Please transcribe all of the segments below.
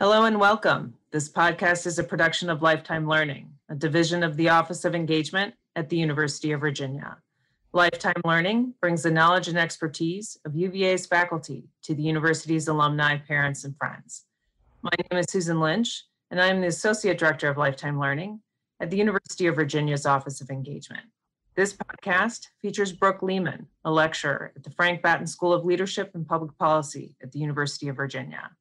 Hello and welcome. This podcast is a production of Lifetime Learning, a division of the Office of Engagement at the University of Virginia. Lifetime Learning brings the knowledge and expertise of UVA's faculty to the university's alumni, parents, and friends. My name is Susan Lynch, and I am the Associate Director of Lifetime Learning at the University of Virginia's Office of Engagement. This podcast features Brooke Lehmann, a lecturer at the Frank Batten School of Leadership and Public Policy at the University of Virginia.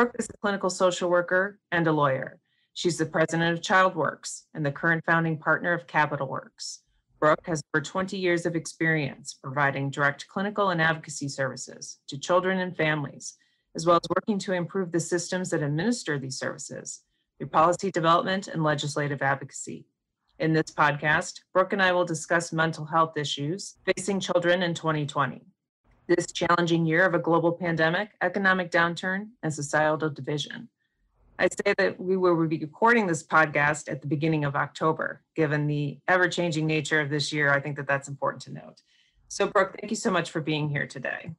Brooke is a clinical social worker and a lawyer. She's the president of ChildWorks and the current founding partner of Capitolworks. Brooke has over 20 years of experience providing direct clinical and advocacy services to children and families, as well as working to improve the systems that administer these services through policy development and legislative advocacy. In this podcast, Brooke and I will discuss mental health issues facing children in 2020 this challenging year of a global pandemic, economic downturn, and societal division. I say that we will be recording this podcast at the beginning of October. Given the ever changing nature of this year, I think that that's important to note. So, Brooke, thank you so much for being here today.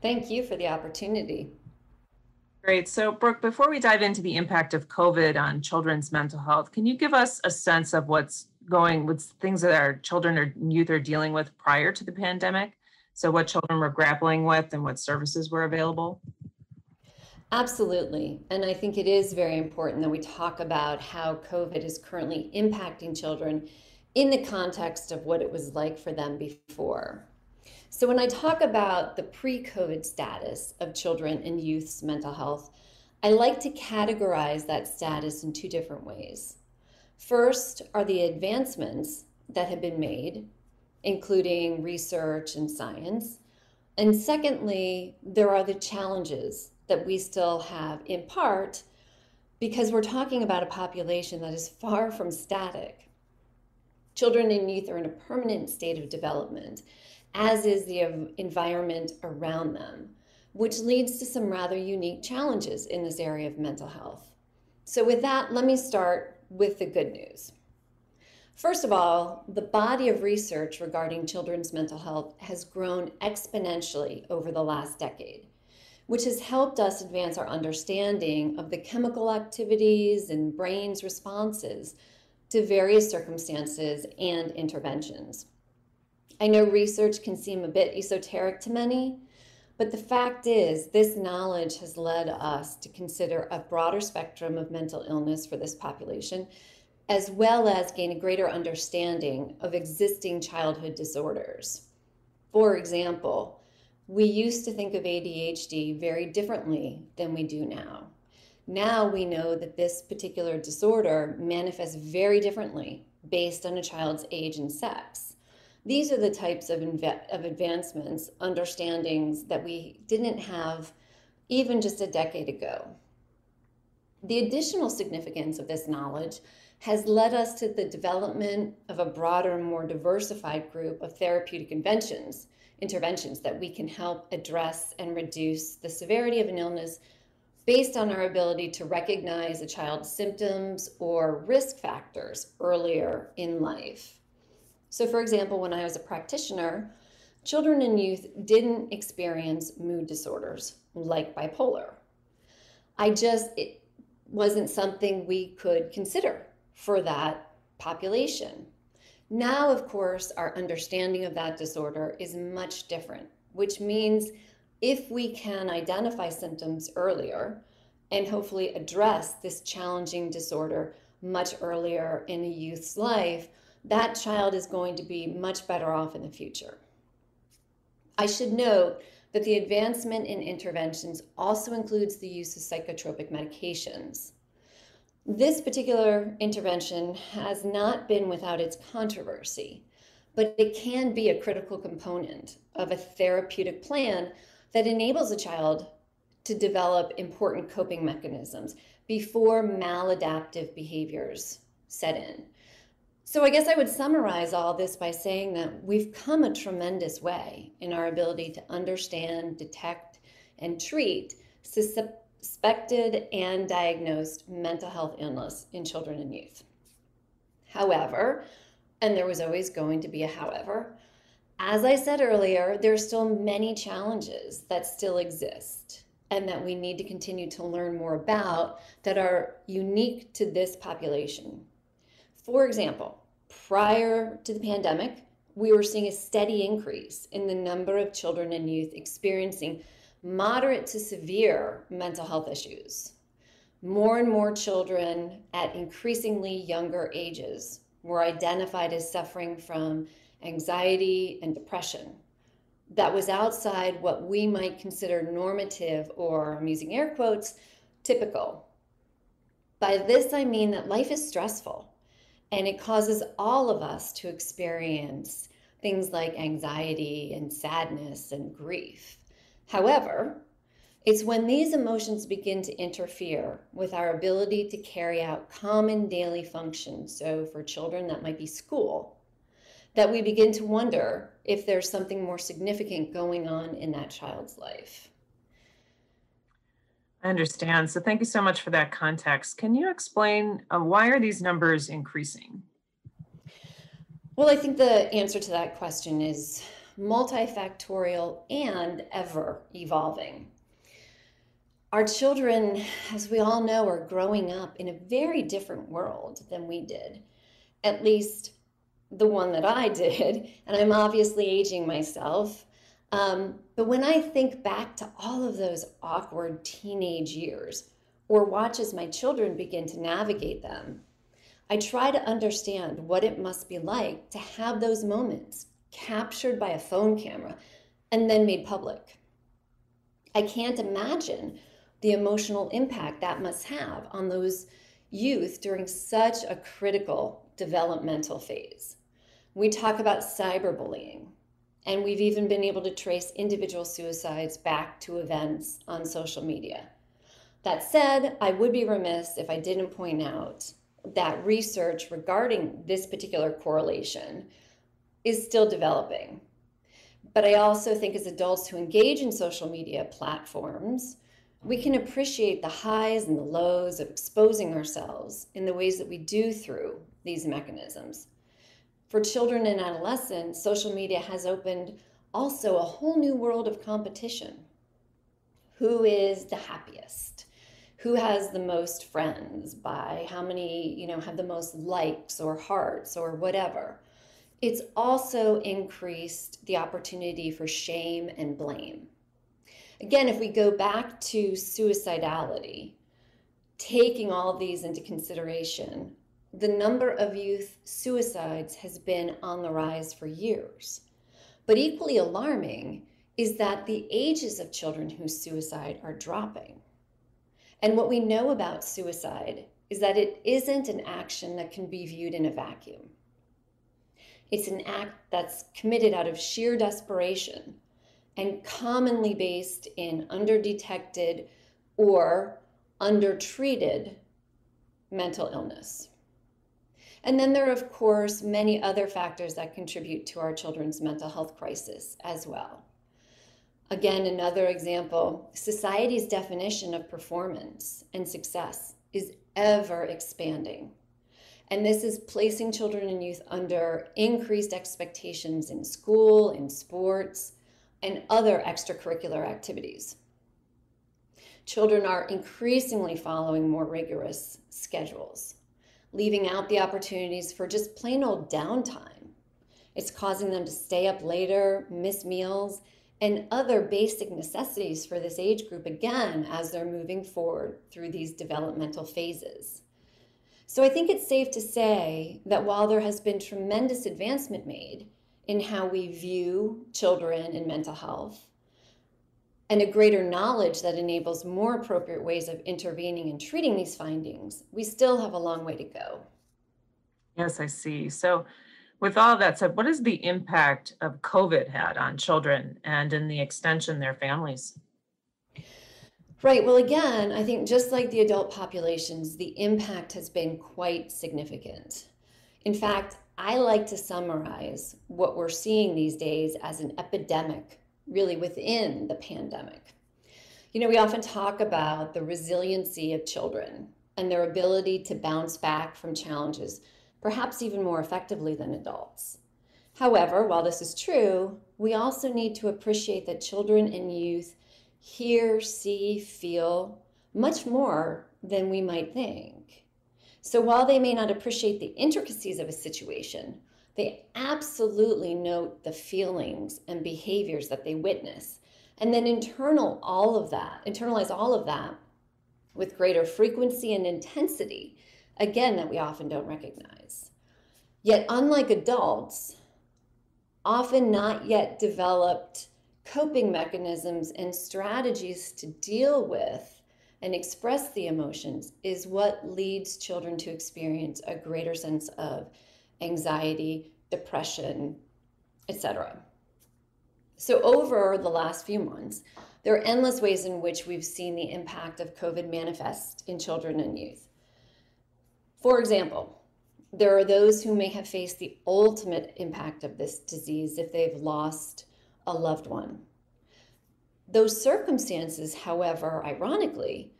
Thank you for the opportunity. Great. So, Brooke, before we dive into the impact of COVID on children's mental health, can you give us a sense of what's going, with things that our children or youth are dealing with prior to the pandemic? So, what children were grappling with and what services were available? Absolutely. And I think it is very important that we talk about how COVID is currently impacting children in the context of what it was like for them before. So, when I talk about the pre COVID status of children and youth's mental health, I like to categorize that status in two different ways. First are the advancements that have been made including research and science. And secondly, there are the challenges that we still have in part because we're talking about a population that is far from static. Children and youth are in a permanent state of development, as is the environment around them, which leads to some rather unique challenges in this area of mental health. So, with that, let me start with the good news. First of all, the body of research regarding children's mental health has grown exponentially over the last decade, which has helped us advance our understanding of the chemical activities and brain's responses to various circumstances and interventions. I know research can seem a bit esoteric to many, but the fact is, this knowledge has led us to consider a broader spectrum of mental illness for this population as well as gain a greater understanding of existing childhood disorders. For example, we used to think of ADHD very differently than we do now. Now we know that this particular disorder manifests very differently based on a child's age and sex. These are the types of, of advancements, understandings that we didn't have even just a decade ago. The additional significance of this knowledge has led us to the development of a broader more diversified group of therapeutic inventions, interventions that we can help address and reduce the severity of an illness based on our ability to recognize a child's symptoms or risk factors earlier in life. So, for example, when I was a practitioner, children and youth didn't experience mood disorders like bipolar. I just, it wasn't something we could consider for that population. Now, of course, our understanding of that disorder is much different, which means if we can identify symptoms earlier and hopefully address this challenging disorder much earlier in a youth's life, that child is going to be much better off in the future. I should note that the advancement in interventions also includes the use of psychotropic medications. This particular intervention has not been without its controversy, but it can be a critical component of a therapeutic plan that enables a child to develop important coping mechanisms before maladaptive behaviors set in. So, I guess I would summarize all this by saying that we've come a tremendous way in our ability to understand, detect, and treat suspected and diagnosed mental health illness in children and youth. However, and there was always going to be a however, as I said earlier, there are still many challenges that still exist. and that we need to continue to learn more about that are unique to this population. For example, prior to the pandemic, we were seeing a steady increase in the number of children and youth experiencing moderate to severe mental health issues. More and more children at increasingly younger ages were identified as suffering from anxiety and depression that was outside what we might consider normative or, I'm using air quotes, typical. By this, I mean that life is stressful and it causes all of us to experience things like anxiety and sadness and grief. However, it's when these emotions begin to interfere with our ability to carry out common daily functions. So, for children, that might be school, that we begin to wonder if there's something more significant going on in that child's life. I understand. So thank you so much for that context. Can you explain uh, why are these numbers increasing? Well, I think the answer to that question is multifactorial and ever evolving. Our children, as we all know, are growing up in a very different world than we did. At least the one that I did, and I'm obviously aging myself. Um, but when I think back to all of those awkward teenage years, or watch as my children begin to navigate them, I try to understand what it must be like to have those moments captured by a phone camera and then made public. I can't imagine the emotional impact that must have on those youth during such a critical developmental phase. We talk about cyberbullying, and we've even been able to trace individual suicides back to events on social media. That said, I would be remiss if I didn't point out that research regarding this particular correlation is still developing. But I also think as adults who engage in social media platforms, we can appreciate the highs and the lows of exposing ourselves in the ways that we do through these mechanisms. For children and adolescents, social media has opened also a whole new world of competition. Who is the happiest? Who has the most friends by how many, you know, have the most likes or hearts or whatever. It's also increased the opportunity for shame and blame. Again, if we go back to suicidality, taking all of these into consideration, the number of youth suicides has been on the rise for years. But equally alarming is that the ages of children who suicide are dropping. And what we know about suicide is that it isn't an action that can be viewed in a vacuum. It's an act that's committed out of sheer desperation and commonly based in underdetected or undertreated mental illness. And then there are, of course, many other factors that contribute to our children's mental health crisis as well. Again, another example society's definition of performance and success is ever expanding. And this is placing children and youth under increased expectations in school, in sports, and other extracurricular activities. Children are increasingly following more rigorous schedules leaving out the opportunities for just plain old downtime. It's causing them to stay up later, miss meals, and other basic necessities for this age group again as they're moving forward through these developmental phases. So I think it's safe to say that while there has been tremendous advancement made in how we view children and mental health, and a greater knowledge that enables more appropriate ways of intervening and treating these findings, we still have a long way to go. Yes, I see. So, with all that said, what is the impact of COVID had on children and in the extension their families? Right. Well, again, I think just like the adult populations, the impact has been quite significant. In fact, I like to summarize what we're seeing these days as an epidemic really within the pandemic. You know, we often talk about the resiliency of children and their ability to bounce back from challenges, perhaps even more effectively than adults. However, while this is true, we also need to appreciate that children and youth hear, see, feel much more than we might think. So while they may not appreciate the intricacies of a situation, they absolutely note the feelings and behaviors that they witness and then internal all of that, internalize all of that with greater frequency and intensity, again, that we often don't recognize. Yet, unlike adults, often not yet developed coping mechanisms and strategies to deal with and express the emotions is what leads children to experience a greater sense of anxiety, depression, etc. So, over the last few months, there are endless ways in which we've seen the impact of COVID manifest in children and youth. For example, there are those who may have faced the ultimate impact of this disease if they've lost a loved one. Those circumstances, however, ironically,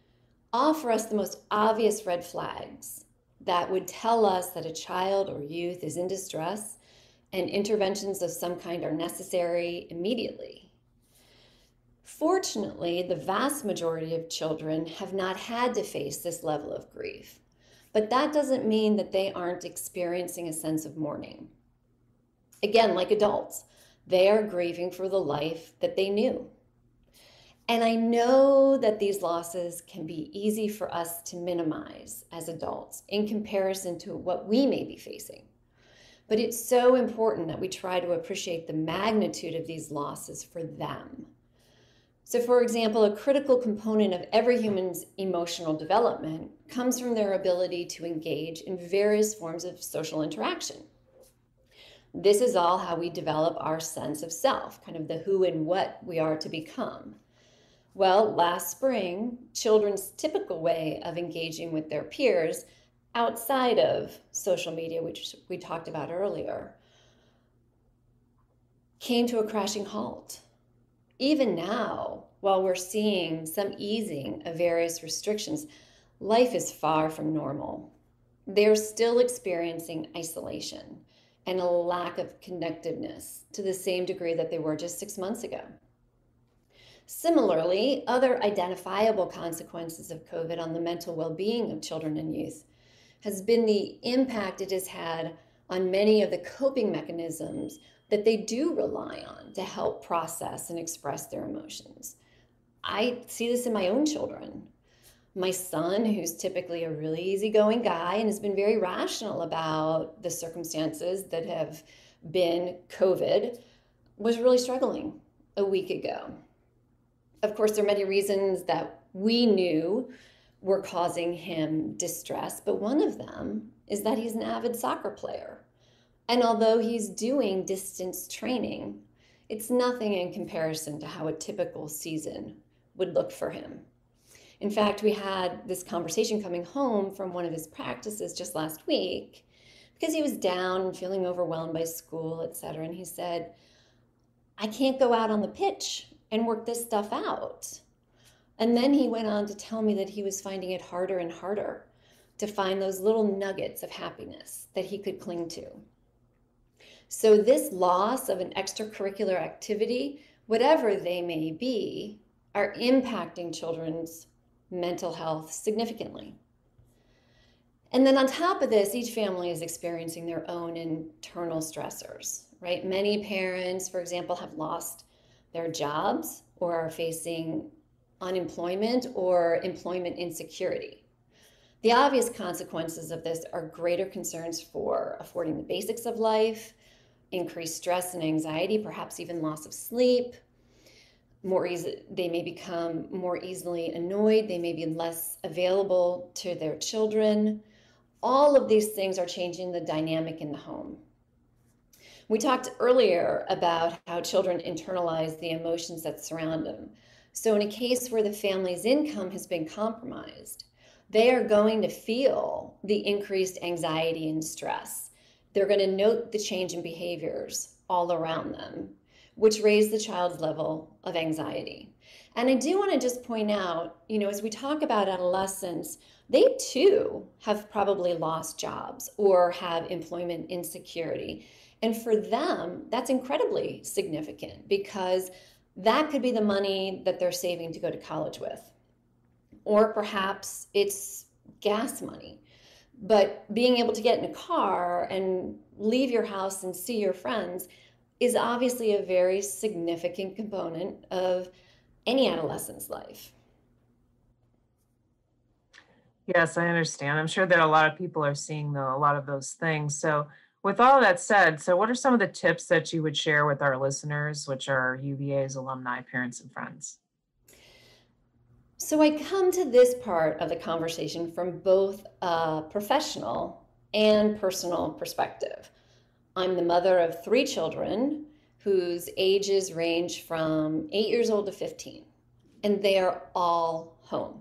offer us the most obvious red flags that would tell us that a child or youth is in distress and interventions of some kind are necessary immediately. Fortunately, the vast majority of children have not had to face this level of grief, but that doesn't mean that they aren't experiencing a sense of mourning. Again, like adults, they are grieving for the life that they knew. And I know that these losses can be easy for us to minimize as adults in comparison to what we may be facing. But it's so important that we try to appreciate the magnitude of these losses for them. So, for example, a critical component of every human's emotional development comes from their ability to engage in various forms of social interaction. This is all how we develop our sense of self, kind of the who and what we are to become. Well, last spring, children's typical way of engaging with their peers outside of social media, which we talked about earlier, came to a crashing halt. Even now, while we're seeing some easing of various restrictions, life is far from normal. They're still experiencing isolation and a lack of connectiveness to the same degree that they were just six months ago. Similarly, other identifiable consequences of COVID on the mental well being of children and youth has been the impact it has had on many of the coping mechanisms that they do rely on to help process and express their emotions. I see this in my own children. My son, who's typically a really easygoing guy and has been very rational about the circumstances that have been COVID, was really struggling a week ago of course, there are many reasons that we knew were causing him distress, but one of them is that he's an avid soccer player. And although he's doing distance training, it's nothing in comparison to how a typical season would look for him. In fact, we had this conversation coming home from one of his practices just last week because he was down and feeling overwhelmed by school, et cetera. And he said, I can't go out on the pitch and work this stuff out. And then he went on to tell me that he was finding it harder and harder to find those little nuggets of happiness that he could cling to. So, this loss of an extracurricular activity, whatever they may be, are impacting children's mental health significantly. And then on top of this, each family is experiencing their own internal stressors, right? Many parents, for example, have lost their jobs or are facing unemployment or employment insecurity. The obvious consequences of this are greater concerns for affording the basics of life, increased stress and anxiety, perhaps even loss of sleep. More easy, they may become more easily annoyed, they may be less available to their children. All of these things are changing the dynamic in the home. We talked earlier about how children internalize the emotions that surround them. So, in a case where the family's income has been compromised, they are going to feel the increased anxiety and stress. They're going to note the change in behaviors all around them, which raise the child's level of anxiety. And I do want to just point out, you know, as we talk about adolescents, they too have probably lost jobs or have employment insecurity. And for them, that's incredibly significant because That could be the money that they're saving to go to college with. Or perhaps it's gas money. But being able to get in a car and leave your house and see your friends is obviously a very significant component of any adolescent's life. Yes, I understand. I'm sure that a lot of people are seeing the, a lot of those things. So, with all that said, so what are some of the tips that you would share with our listeners, which are UVA's alumni, parents, and friends? So, I come to this part of the conversation from both a professional and personal perspective. I'm the mother of three children whose ages range from eight years old to 15, and they are all home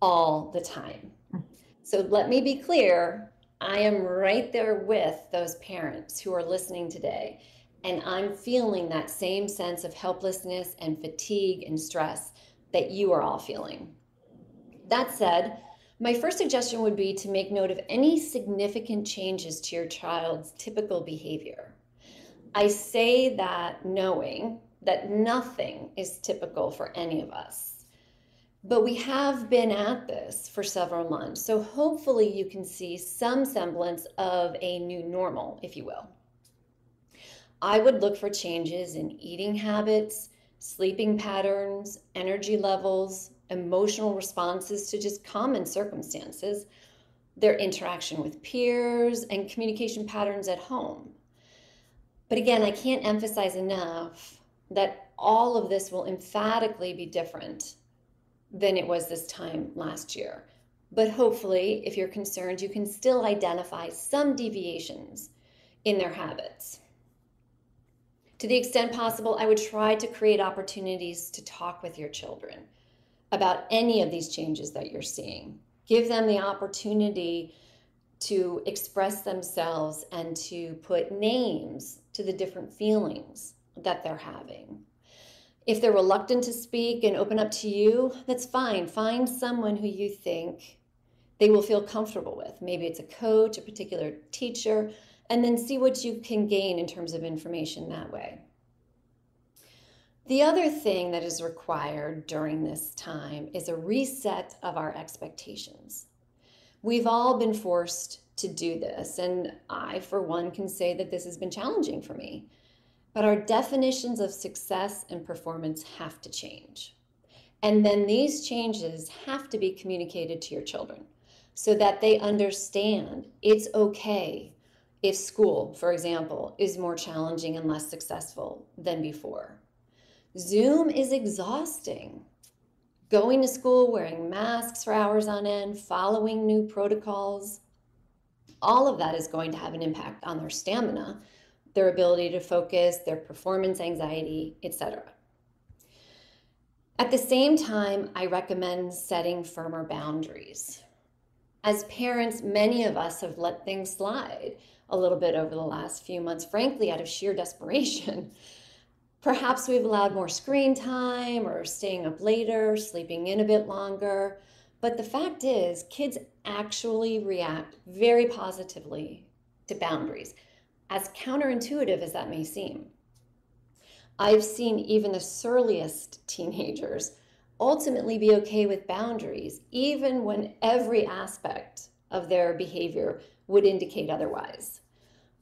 all the time. Hmm. So let me be clear I am right there with those parents who are listening today, and I'm feeling that same sense of helplessness and fatigue and stress that you are all feeling. That said, my first suggestion would be to make note of any significant changes to your child's typical behavior. I say that knowing that nothing is typical for any of us. But we have been at this for several months, so hopefully you can see some semblance of a new normal, if you will. I would look for changes in eating habits, sleeping patterns, energy levels, emotional responses to just common circumstances, their interaction with peers, and communication patterns at home. But again, I can't emphasize enough that all of this will emphatically be different than it was this time last year. But hopefully, if you're concerned, you can still identify some deviations in their habits. To the extent possible, I would try to create opportunities to talk with your children about any of these changes that you're seeing. Give them the opportunity to express themselves and to put names to the different feelings that they're having. If they're reluctant to speak and open up to you, that's fine. Find someone who you think they will feel comfortable with. Maybe it's a coach, a particular teacher, and then see what you can gain in terms of information that way. The other thing that is required during this time is a reset of our expectations. We've all been forced to do this, and I, for one, can say that this has been challenging for me. But our definitions of success and performance have to change. And then these changes have to be communicated to your children so that they understand it's okay if school, for example, is more challenging and less successful than before. Zoom is exhausting. Going to school wearing masks for hours on end, following new protocols, all of that is going to have an impact on their stamina, their ability to focus, their performance anxiety, etc. At the same time, I recommend setting firmer boundaries. As parents, many of us have let things slide a little bit over the last few months, frankly, out of sheer desperation. Perhaps we've allowed more screen time or staying up later, sleeping in a bit longer. But the fact is, kids actually react very positively to boundaries, as counterintuitive as that may seem. I've seen even the surliest teenagers ultimately be okay with boundaries, even when every aspect of their behavior would indicate otherwise.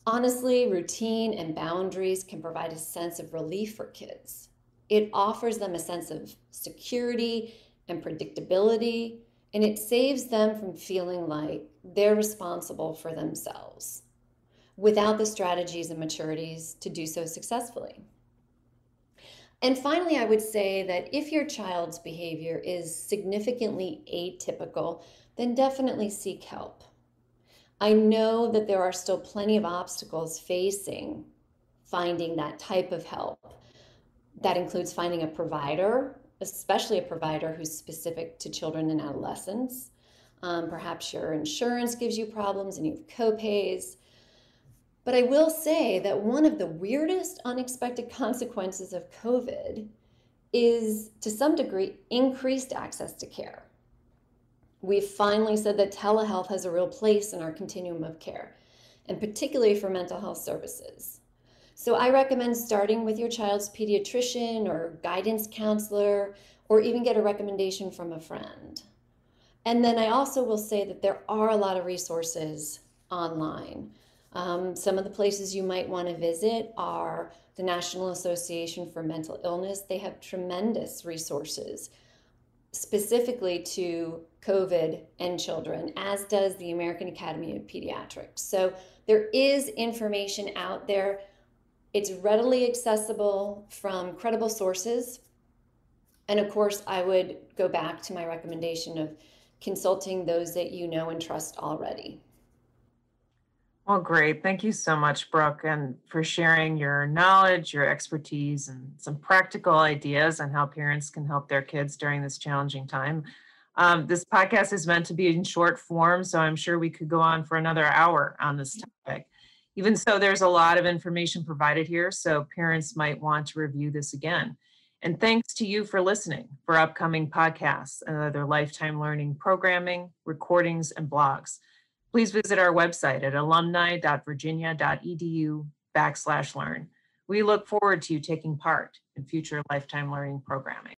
Honestly, routine and boundaries can provide a sense of relief for kids. It offers them a sense of security and predictability, and it saves them from feeling like they're responsible for themselves without the strategies and maturities to do so successfully. And finally, I would say that if your child's behavior is significantly atypical, then definitely seek help. I know that there are still plenty of obstacles facing finding that type of help. That includes finding a provider, especially a provider who's specific to children and adolescents. Um, perhaps your insurance gives you problems and you have copays. But I will say that one of the weirdest unexpected consequences of COVID is to some degree increased access to care. We've finally said that telehealth has a real place in our continuum of care, and particularly for mental health services. So I recommend starting with your child's pediatrician or guidance counselor, or even get a recommendation from a friend. And then I also will say that there are a lot of resources online. Um, some of the places you might want to visit are the National Association for Mental Illness. They have tremendous resources specifically to COVID and children, as does the American Academy of Pediatrics. So there is information out there. It's readily accessible from credible sources. And of course, I would go back to my recommendation of consulting those that you know and trust already. Well, great. Thank you so much, Brooke, and for sharing your knowledge, your expertise, and some practical ideas on how parents can help their kids during this challenging time. Um, this podcast is meant to be in short form, so I'm sure we could go on for another hour on this topic. Even so, there's a lot of information provided here, so parents might want to review this again. And thanks to you for listening for upcoming podcasts and other lifetime learning programming, recordings, and blogs please visit our website at alumni.virginia.edu backslash learn. We look forward to you taking part in future lifetime learning programming.